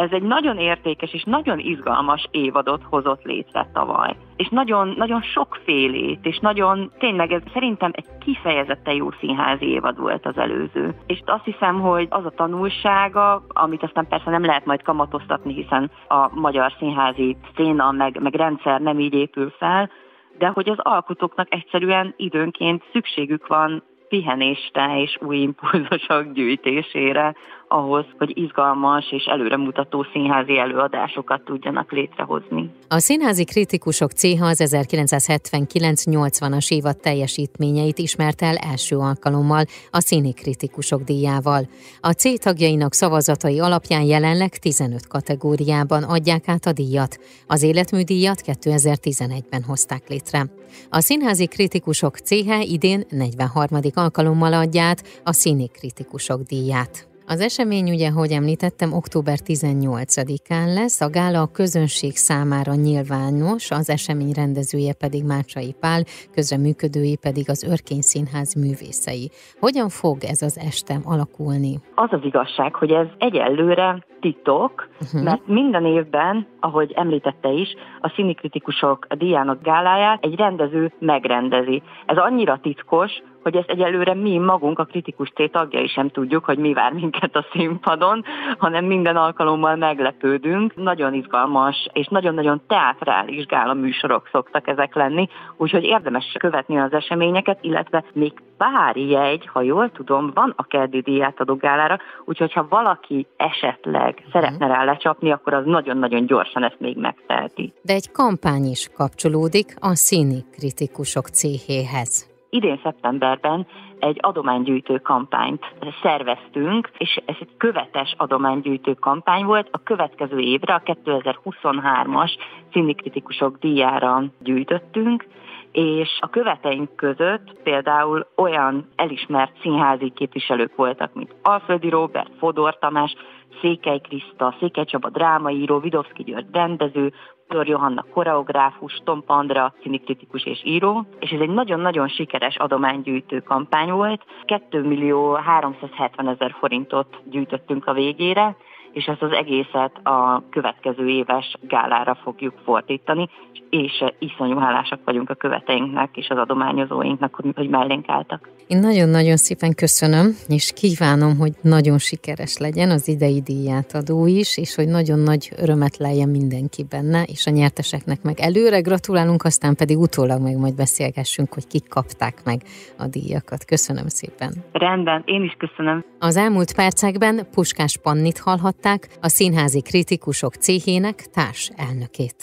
S5: ez egy nagyon értékes és nagyon izgalmas évadot hozott létre tavaly. És nagyon, nagyon sokfélét, és nagyon, tényleg ez szerintem egy kifejezetten jó színházi évad volt az előző. És azt hiszem, hogy az a tanulsága, amit aztán persze nem lehet majd kamatoztatni, hiszen a magyar színházi széna meg, meg rendszer nem így épül fel, de hogy az alkotóknak egyszerűen időnként szükségük van pihenésre és új impulzusok gyűjtésére, ahhoz, hogy izgalmas és előremutató színházi előadásokat tudjanak létrehozni.
S2: A színházi kritikusok céha az 1979-80-as évad teljesítményeit ismert el első alkalommal a színi kritikusok díjával. A C tagjainak szavazatai alapján jelenleg 15 kategóriában adják át a díjat. Az életműdíjat 2011-ben hozták létre. A színházi kritikusok céhe idén 43. alkalommal adja a színi kritikusok díját. Az esemény ugye, ahogy említettem, október 18-án lesz, a gála a közönség számára nyilvános, az esemény rendezője pedig Mácsai Pál, közreműködői pedig az Örkény Színház művészei. Hogyan fog ez az estem alakulni?
S5: Az az igazság, hogy ez egyelőre titok, uh-huh. mert minden évben, ahogy említette is, a színikritikusok a Diának gáláját egy rendező megrendezi. Ez annyira titkos, hogy ezt egyelőre mi magunk, a kritikus C tagjai sem tudjuk, hogy mi vár minket a színpadon, hanem minden alkalommal meglepődünk. Nagyon izgalmas és nagyon-nagyon teátrális gála műsorok szoktak ezek lenni, úgyhogy érdemes követni az eseményeket, illetve még pár jegy, ha jól tudom, van a Kerdi díjátadó gálára, úgyhogy ha valaki esetleg szeretne rá lecsapni, akkor az nagyon-nagyon gyorsan ezt még megteheti.
S2: De egy kampány is kapcsolódik a színi kritikusok céhéhez
S5: idén szeptemberben egy adománygyűjtő kampányt szerveztünk, és ez egy követes adománygyűjtő kampány volt. A következő évre, a 2023-as színikritikusok díjára gyűjtöttünk, és a követeink között például olyan elismert színházi képviselők voltak, mint Alföldi Robert, Fodor Tamás, Székely Kriszta, Székely Csaba drámaíró, Vidovszki György rendező, Dr. Johanna koreográfus, Tom Pandra színikritikus és író, és ez egy nagyon-nagyon sikeres adománygyűjtő kampány volt. 2 millió 370 ezer forintot gyűjtöttünk a végére, és ezt az egészet a következő éves gálára fogjuk fordítani, és iszonyú hálásak vagyunk a követeinknek és az adományozóinknak, hogy mellénk álltak.
S2: Én nagyon-nagyon szépen köszönöm, és kívánom, hogy nagyon sikeres legyen az idei díjátadó is, és hogy nagyon nagy örömet lejjen mindenki benne, és a nyerteseknek meg előre gratulálunk, aztán pedig utólag meg majd beszélgessünk, hogy kik kapták meg a díjakat. Köszönöm szépen.
S5: Rendben, én is köszönöm.
S2: Az elmúlt percekben Puskás Pannit hallhatták, a színházi kritikusok céhének társ elnökét.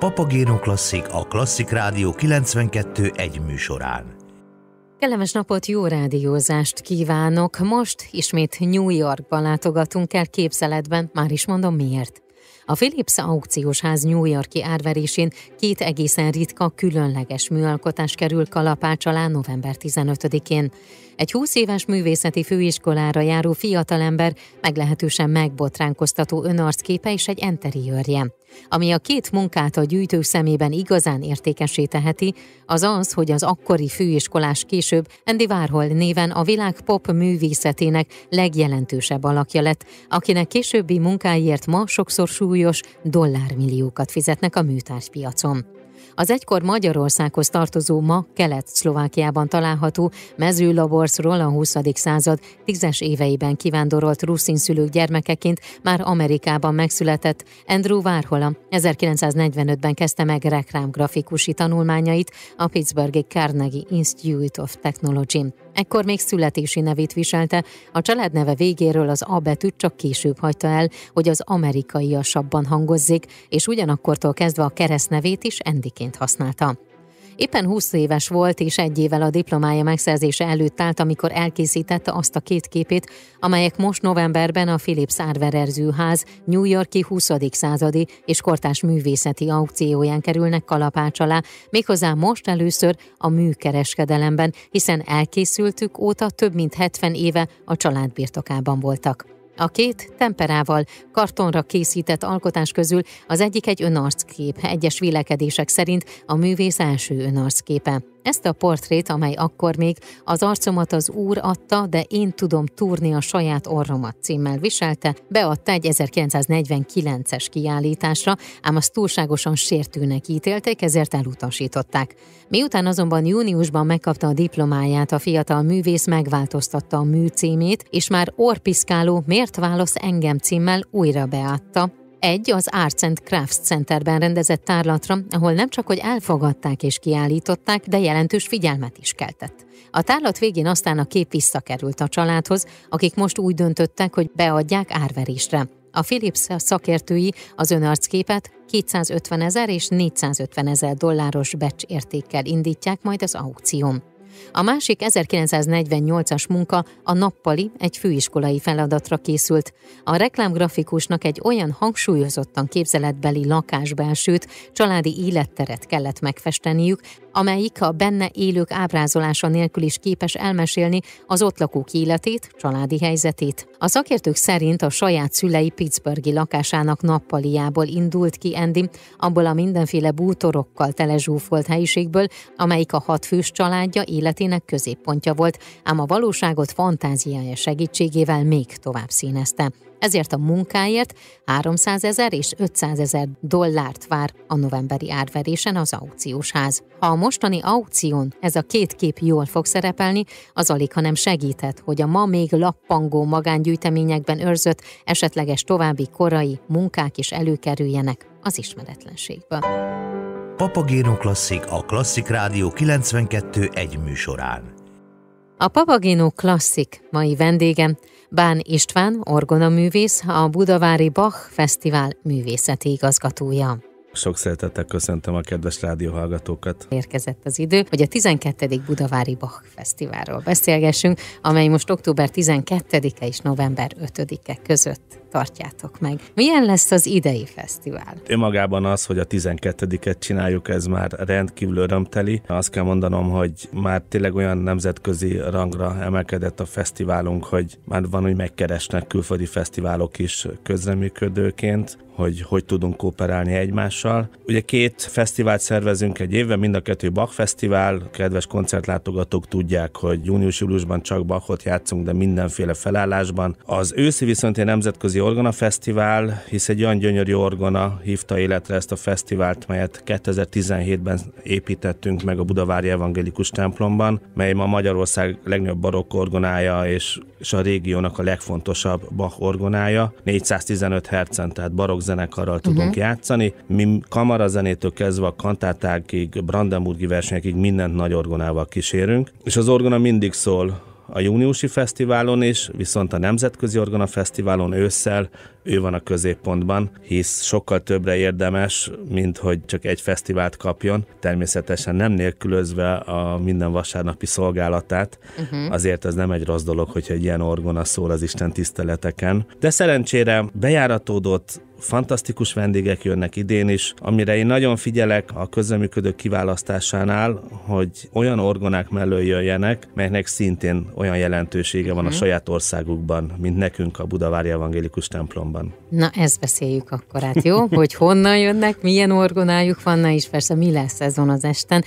S1: Papagéno Klasszik a Klasszik Rádió 92 egy műsorán.
S2: Kellemes napot, jó rádiózást kívánok! Most ismét New Yorkba látogatunk el képzeletben, már is mondom miért. A Philips aukciós ház New Yorki árverésén két egészen ritka, különleges műalkotás kerül kalapács alá november 15-én. Egy 20 éves művészeti főiskolára járó fiatalember meglehetősen megbotránkoztató önarcképe és egy enteriőrje. Ami a két munkát a gyűjtő szemében igazán értékesé teheti, az az, hogy az akkori főiskolás később Andy Warhol néven a világ pop művészetének legjelentősebb alakja lett, akinek későbbi munkáiért ma sokszor súlyos dollármilliókat fizetnek a műtárgypiacon. Az egykor Magyarországhoz tartozó ma Kelet-Szlovákiában található mezőlaborcról a 20. század tízes éveiben kivándorolt szülők gyermekeként már Amerikában megszületett Andrew Warhol 1945-ben kezdte meg reklámgrafikusi tanulmányait a Pittsburghi Carnegie Institute of Technology. Ekkor még születési nevét viselte, a család neve végéről az A betűt csak később hagyta el, hogy az amerikaiasabban hangozzék, és ugyanakkortól kezdve a keresztnevét is Endiként használta. Éppen 20 éves volt, és egy évvel a diplomája megszerzése előtt állt, amikor elkészítette azt a két képét, amelyek most novemberben a Philips Árvererzőház New Yorki 20. századi és kortás művészeti aukcióján kerülnek kalapács alá, méghozzá most először a műkereskedelemben, hiszen elkészültük óta több mint 70 éve a család birtokában voltak. A két temperával, kartonra készített alkotás közül az egyik egy önarckép, egyes vélekedések szerint a művész első önarcképe. Ezt a portrét, amely akkor még az arcomat az úr adta, de én tudom túrni a saját orromat címmel viselte, beadta egy 1949-es kiállításra, ám azt túlságosan sértőnek ítélték, ezért elutasították. Miután azonban júniusban megkapta a diplomáját, a fiatal művész megváltoztatta a mű címét, és már orpiszkáló Miért válasz engem címmel újra beadta, egy az Arts and Crafts Centerben rendezett tárlatra, ahol nem csak hogy elfogadták és kiállították, de jelentős figyelmet is keltett. A tárlat végén aztán a kép visszakerült a családhoz, akik most úgy döntöttek, hogy beadják árverésre. A Philips szakértői az önarcképet 250 ezer és 450 ezer dolláros becs értékkel indítják majd az aukción. A másik 1948-as munka a nappali egy főiskolai feladatra készült. A reklámgrafikusnak egy olyan hangsúlyozottan képzeletbeli lakásbelsőt, családi életteret kellett megfesteniük, amelyik a benne élők ábrázolása nélkül is képes elmesélni az ott lakók életét, családi helyzetét. A szakértők szerint a saját szülei Pittsburghi lakásának nappaliából indult ki Andy, abból a mindenféle bútorokkal telezsúfolt helyiségből, amelyik a hatfős családja életének középpontja volt, ám a valóságot fantáziája segítségével még tovább színezte ezért a munkáért 300 ezer és 500 ezer dollárt vár a novemberi árverésen az aukciós ház. Ha a mostani aukción ez a két kép jól fog szerepelni, az alig, hanem segíthet, hogy a ma még lappangó magángyűjteményekben őrzött esetleges további korai munkák is előkerüljenek az ismeretlenségből.
S1: Papagéno Klasszik a Klasszik Rádió 92 egy műsorán.
S2: A Papagéno Klasszik mai vendégem Bán István, orgonaművész, a Budavári Bach Fesztivál művészeti igazgatója.
S6: Sok szeretettel köszöntöm a kedves rádióhallgatókat.
S2: Érkezett az idő, hogy a 12. Budavári Bach Fesztiválról beszélgessünk, amely most október 12-e és november 5-e között tartjátok meg. Milyen lesz az idei fesztivál?
S6: Önmagában az, hogy a 12-et csináljuk, ez már rendkívül örömteli. Azt kell mondanom, hogy már tényleg olyan nemzetközi rangra emelkedett a fesztiválunk, hogy már van, hogy megkeresnek külföldi fesztiválok is közreműködőként, hogy hogy tudunk kooperálni egymással. Ugye két fesztivált szervezünk egy évben, mind a kettő Bach Fesztivál. Kedves koncertlátogatók tudják, hogy június-júliusban csak Bachot játszunk, de mindenféle felállásban. Az őszi viszont egy nemzetközi Orgona Fesztivál, hisz egy olyan gyönyörű orgona hívta életre ezt a fesztivált, melyet 2017-ben építettünk meg a Budavári Evangélikus templomban, mely ma Magyarország legnagyobb barokk orgonája és, és a régiónak a legfontosabb Bach orgonája. 415 hercen, tehát barokk zenekarral uh-huh. tudunk játszani. Mi kamarazenétől kezdve a kantátákig, brandenburgi versenyekig mindent nagy orgonával kísérünk, és az orgona mindig szól a júniusi fesztiválon is, viszont a Nemzetközi Orgona Fesztiválon ősszel ő van a középpontban, hisz sokkal többre érdemes, mint hogy csak egy fesztivált kapjon, természetesen nem nélkülözve a minden vasárnapi szolgálatát, uh-huh. azért ez nem egy rossz dolog, hogyha egy ilyen orgona szól az Isten tiszteleteken. De szerencsére bejáratódott fantasztikus vendégek jönnek idén is, amire én nagyon figyelek a közreműködők kiválasztásánál, hogy olyan orgonák mellől jöjjenek, melynek szintén olyan jelentősége van a mhm. saját országukban, mint nekünk a Budavári Evangélikus templomban.
S2: Na, ezt beszéljük akkor át, jó? [LAUGHS] Hogy honnan jönnek, milyen orgonájuk van, na és persze mi lesz ezen az esten.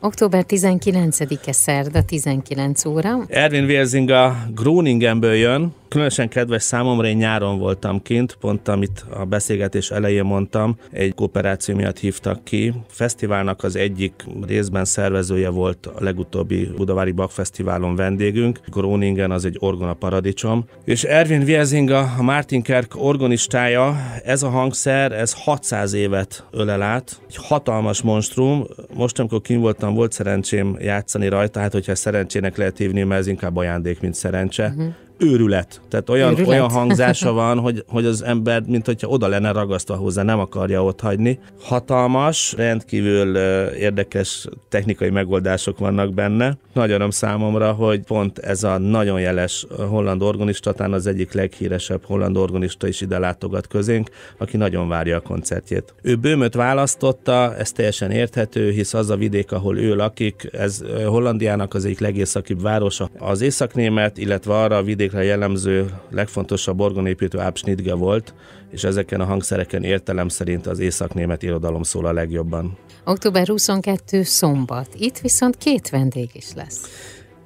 S2: Október 19-e szerda, 19 óra.
S6: Erwin Wiersing a Groningenből jön, különösen kedves számomra, én nyáron voltam kint, pont amit a beszélgetés elején mondtam, egy kooperáció miatt hívtak ki. Fesztiválnak az egyik részben szervezője volt a legutóbbi Budavári Bak Fesztiválon vendégünk. Groningen az egy orgona paradicsom. És Erwin Wiesing a Martin Kerk organistája, ez a hangszer, ez 600 évet ölel át. Egy hatalmas monstrum. Most, amikor kim voltam, volt szerencsém játszani rajta, hát hogyha szerencsének lehet hívni, mert ez inkább ajándék, mint szerencse. Uh-huh őrület. Tehát olyan, őrület. olyan hangzása van, hogy, hogy az ember, mint hogyha oda lenne ragasztva hozzá, nem akarja ott hagyni. Hatalmas, rendkívül érdekes technikai megoldások vannak benne. Nagy öröm számomra, hogy pont ez a nagyon jeles holland organista, talán az egyik leghíresebb holland organista is ide látogat közénk, aki nagyon várja a koncertjét. Ő Bőmöt választotta, ez teljesen érthető, hisz az a vidék, ahol ő lakik, ez Hollandiának az egyik legészakibb városa. Az északnémet, illetve arra a vidék vidékre jellemző legfontosabb orgonépítő Ápsnitge volt, és ezeken a hangszereken értelem szerint az északnémet irodalom szól a legjobban.
S2: Október 22 szombat. Itt viszont két vendég is lesz.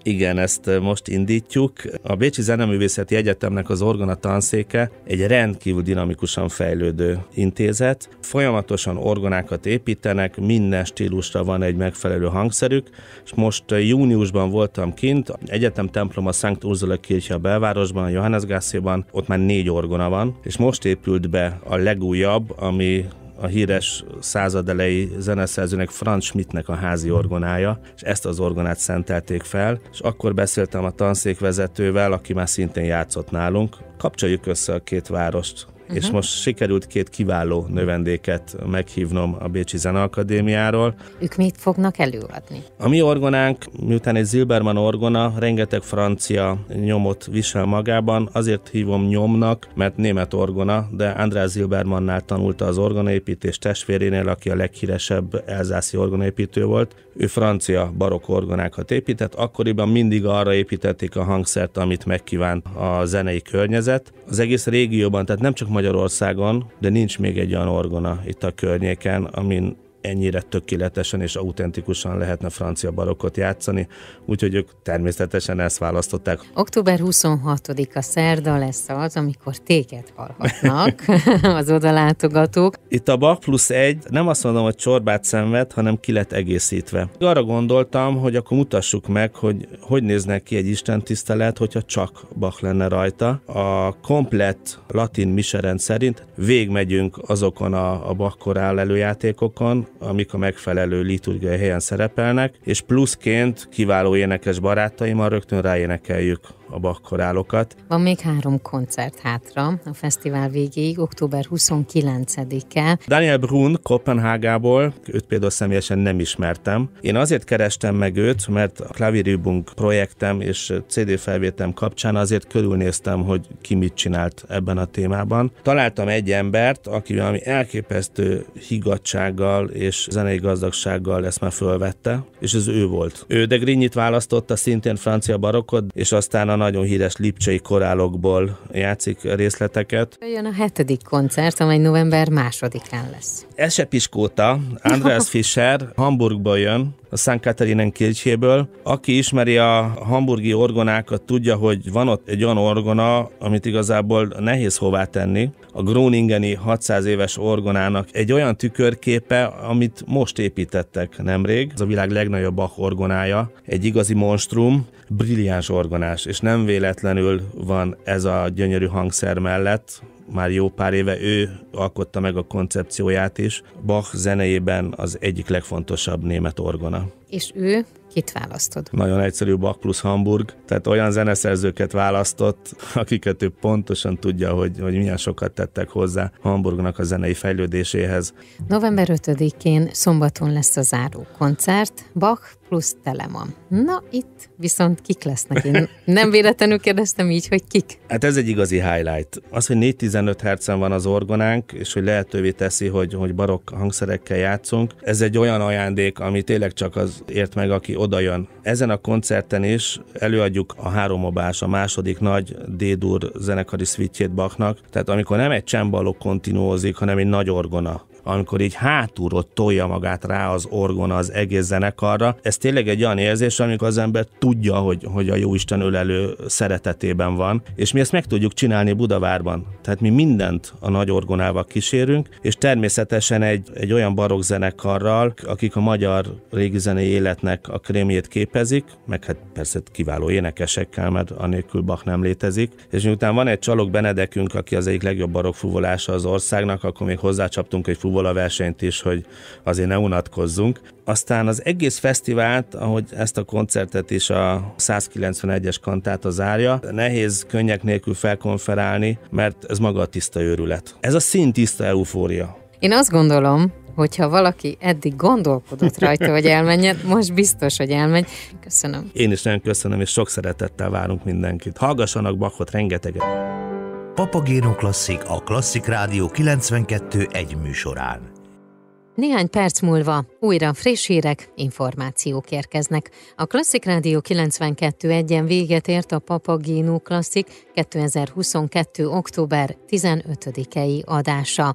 S6: Igen, ezt most indítjuk. A Bécsi Zeneművészeti Egyetemnek az orgona tanszéke egy rendkívül dinamikusan fejlődő intézet. Folyamatosan orgonákat építenek, minden stílusra van egy megfelelő hangszerük, és most júniusban voltam kint, egyetem templom a Szent Ursula Kirche a belvárosban, a Johannesgászéban, ott már négy orgona van, és most épült be a legújabb, ami a híres századelei zeneszerzőnek Franz Schmidtnek a házi orgonája, és ezt az orgonát szentelték fel, és akkor beszéltem a tanszékvezetővel, aki már szintén játszott nálunk. Kapcsoljuk össze a két várost, uh-huh. és most sikerült két kiváló növendéket meghívnom a Bécsi Zeneakadémiáról.
S2: Ők mit fognak előadni?
S6: A mi orgonánk, miután egy Zilberman orgona, rengeteg francia nyomot visel magában, azért hívom nyomnak, mert német orgona, de András Zilbermannál tanulta az orgonaépítés testvérénél, aki a leghíresebb elzászi orgonaépítő volt. Ő francia barokk orgonákat épített, akkoriban mindig arra építették a hangszert, amit megkívánt a zenei környezet. Az egész régióban, tehát nem csak Magyarországon, de nincs még egy olyan orgona itt a környéken, amin ennyire tökéletesen és autentikusan lehetne francia barokkot játszani, úgyhogy ők természetesen ezt választották.
S2: Október 26-a szerda lesz az, amikor téged hallhatnak [LAUGHS] [LAUGHS] az odalátogatók.
S6: Itt a Bach plusz egy, nem azt mondom, hogy csorbát szenved, hanem ki lett egészítve. Arra gondoltam, hogy akkor mutassuk meg, hogy hogy néznek ki egy istentisztelet, hogyha csak Bach lenne rajta. A komplett latin miserend szerint végmegyünk azokon a, a Bach korál előjátékokon, amik a megfelelő liturgiai helyen szerepelnek, és pluszként kiváló énekes barátaimmal rögtön ráénekeljük a bakkorálokat.
S2: Van még három koncert hátra a fesztivál végéig, október 29-e.
S6: Daniel Brun Kopenhágából, őt például személyesen nem ismertem. Én azért kerestem meg őt, mert a Klavirübung projektem és CD felvétem kapcsán azért körülnéztem, hogy ki mit csinált ebben a témában. Találtam egy embert, aki valami elképesztő higgadsággal és zenei gazdagsággal ezt már fölvette, és ez ő volt. Ő de Grignit választotta, szintén francia barokkot, és aztán a nagyon híres lipcsei korálokból játszik részleteket.
S2: Jön a hetedik koncert, amely november másodikán lesz.
S6: Ese Piskóta, Andreas [LAUGHS] Fischer Hamburgból jön, a Szent Katarinen kirchéből. Aki ismeri a hamburgi orgonákat, tudja, hogy van ott egy olyan orgona, amit igazából nehéz hová tenni. A Groningeni 600 éves orgonának egy olyan tükörképe, amit most építettek nemrég. Ez a világ legnagyobb Bach orgonája, egy igazi monstrum, brilliáns orgonás, és nem véletlenül van ez a gyönyörű hangszer mellett, már jó pár éve ő alkotta meg a koncepcióját is. Bach zenejében az egyik legfontosabb német orgona.
S2: És ő Kit választod?
S6: Nagyon egyszerű Bach plusz Hamburg, tehát olyan zeneszerzőket választott, akiket ő pontosan tudja, hogy, hogy milyen sokat tettek hozzá Hamburgnak a zenei fejlődéséhez.
S2: November 5-én szombaton lesz a záró koncert, Bach plusz Telemann. Na, itt viszont kik lesznek? Én nem véletlenül kérdeztem így, hogy kik.
S6: Hát ez egy igazi highlight. Az, hogy 4-15 hercen van az orgonánk, és hogy lehetővé teszi, hogy, hogy barokk hangszerekkel játszunk, ez egy olyan ajándék, ami tényleg csak az ért meg, aki oda jön. Ezen a koncerten is előadjuk a háromobás, a második nagy D-dur zenekari szvítjét Bachnak, tehát amikor nem egy csembaló kontinuózik, hanem egy nagy orgona, amikor így hátulról tolja magát rá az orgona az egész zenekarra. Ez tényleg egy olyan érzés, amikor az ember tudja, hogy, hogy a Jóisten ölelő szeretetében van, és mi ezt meg tudjuk csinálni Budavárban. Tehát mi mindent a nagy orgonával kísérünk, és természetesen egy, egy olyan barokk zenekarral, akik a magyar régi zenei életnek a krémjét képezik, meg hát persze kiváló énekesekkel, mert anélkül Bach nem létezik. És miután van egy csalok Benedekünk, aki az egyik legjobb barokk fuvolása az országnak, akkor még hozzácsaptunk egy fuvola versenyt is, hogy azért ne unatkozzunk. Aztán az egész fesztivált, ahogy ezt a koncertet is a 191-es kantáta zárja, nehéz könnyek nélkül felkonferálni, mert ez maga a tiszta őrület. Ez a szín tiszta eufória.
S2: Én azt gondolom, hogyha valaki eddig gondolkodott rajta, hogy elmenjen, most biztos, hogy elmegy. Köszönöm.
S6: Én is nagyon köszönöm, és sok szeretettel várunk mindenkit. Hallgassanak Bachot rengeteget.
S1: Papagéno Klasszik a Klasszik Rádió 92 egy műsorán.
S2: Néhány perc múlva újra friss hírek, információk érkeznek. A Klasszik Rádió 92 egyen véget ért a Papagéno Klasszik 2022. október 15-i adása.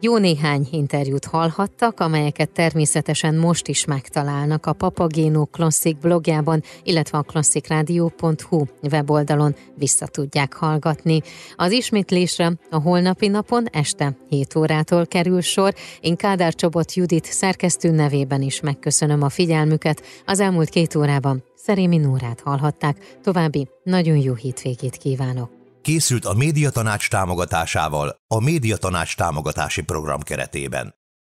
S2: Jó néhány interjút hallhattak, amelyeket természetesen most is megtalálnak a Papagéno Classic blogjában, illetve a klasszikrádió.hu weboldalon vissza tudják hallgatni. Az ismétlésre a holnapi napon este 7 órától kerül sor. Én Kádár Csobot Judit szerkesztő nevében is megköszönöm a figyelmüket. Az elmúlt két órában Szerémi Nórát hallhatták. További nagyon jó hétvégét kívánok!
S1: Készült a Médiatanács támogatásával a Médiatanács támogatási program keretében.